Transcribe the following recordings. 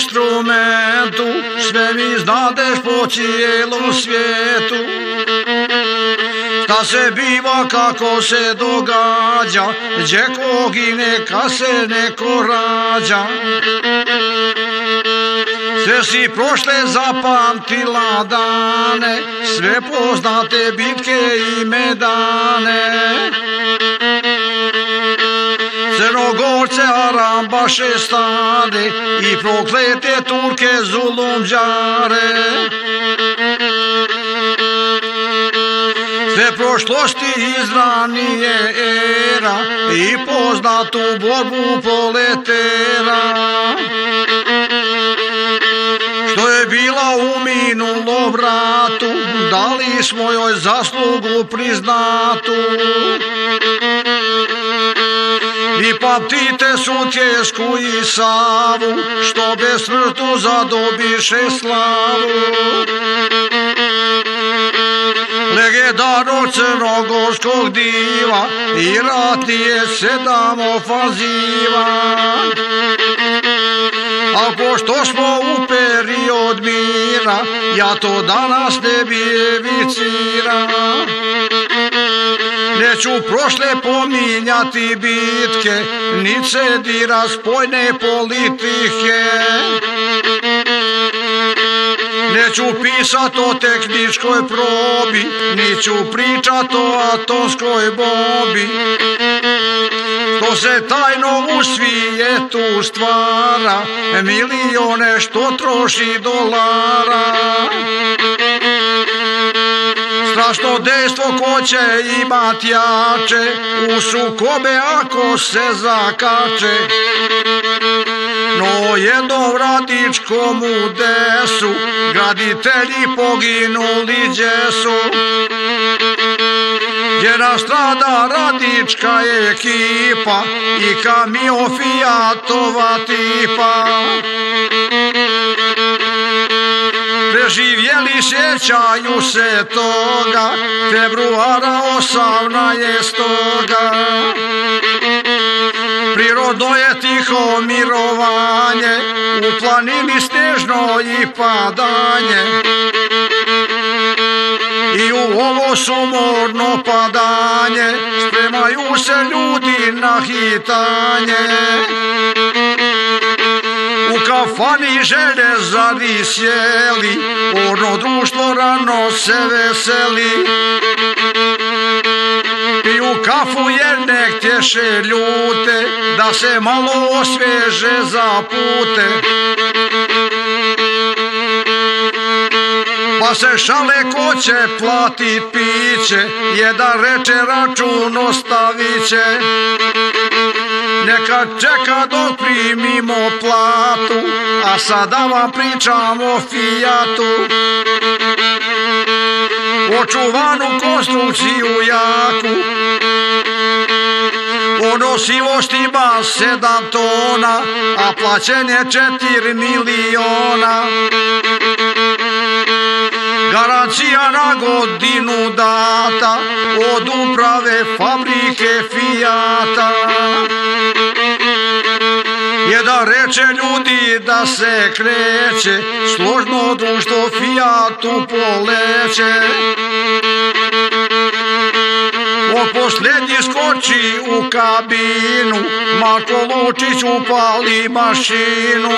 instrumentu, sve mi znadeš po cijelom svijetu. Šta se biva, kako se događa, gdje kogi neka se neko rađa. Sve si prošle zapamtila dane, sve poznate bitke i medane. Crnogorce arambaše stade i proklete Turke zulumđare. Sve prošlosti iz ranije era i poznatu borbu poletera. Što je bila u minulom ratu, dali smo joj zaslugu priznatu. I pamtite sutjesku i savu, što bez smrtu zadobiše slavu. Legendarnog crnogorskog diva i ratnije sedam ofanziva. A pošto smo u period mira, ja to danas ne bi evicira. Neću prošle pominjati bitke, ni se dira spojne politike. Neću pisat o tehničkoj probi, neću pričat o atomskoj bombi. Što se tajno u svijetu stvara, milione što troši dolara. Strašno dejstvo ko će imat jače, u sukobe ako se zakače. No jednom radičkom desu, graditelji poginuli gdje su. Gdje radička ekipa i kamion Fiatova tipa. Preživjeli sjećaju se toga, februara osamnaestoga. Prirodno je tiho mirovanje, u planini stežno i padanje. I u ovo sumorno padanje, spremaju se ljudi na hitanje. U kafani željezari sjeli, ono društvo rano se veseli. Piju kafu jer ne htješe ljute, da se malo osvježe za pute. Pa se šale ko će platit piće, jedan reče račun ostavit će. Neka čeka dok primimo platu, a sada vam pričam o Fijatu. Očuvanu konstrukciju jaku, o nosivostima sedam tona, a plaćen je četiri miliona. Garancija na godinu data od uprave fabrike Fijata. Jedan reče ljudi da se kreće, složno društvo Fijatu poleće. On posljednji skoči u kabinu, Marko Lučić upali mašinu.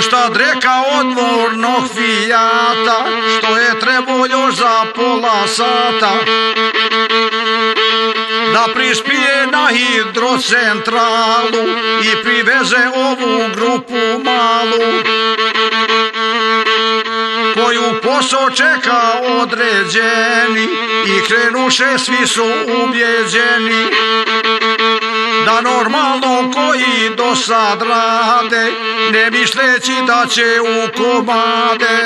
Ušta dreka odvornog Fijata, što je trebao još za pola sata. Da prispije na hidrocentralu i priveze ovu grupu malu. Koju posao čeka određeni i krenuše svi su ubjeđeni da normalno koji do sad rade, ne misleći da će u komade.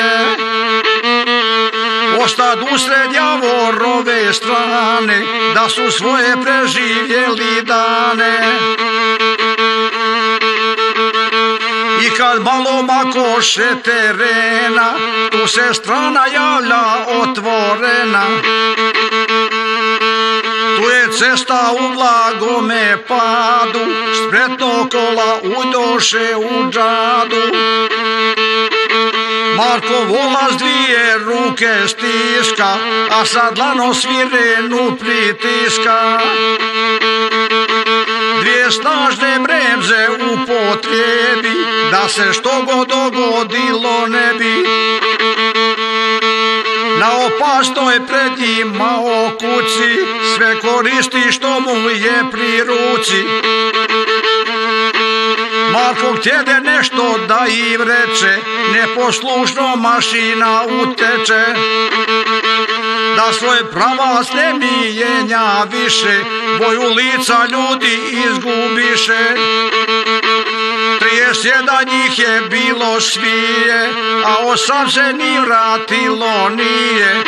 Ostad usred javorove strane, da su svoje preživjeli dane. I kad malo makoše terena, tu se strana javlja otvorena. Cesta u blagome padu, spretno kola udoše u džadu. Marko vola s dvije ruke stiska, a sad lano svirenu pritiska. Dvije snažne bremze upotrebi, da se što god dogodilo ne bi. Na opasnoj pred njima okuci, sve koristi što mu je pri ruci. Marko htjede nešto da im reče, neposlušno mašina uteče. Da svoj pravac ne mijenja više, boju lica ljudi izgubiše. Jedan njih je bilo svije, a osam se ni vratilo nije.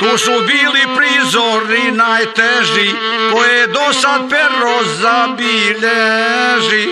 Tu su bili prizori najteži, koje do sad pero zabilježi.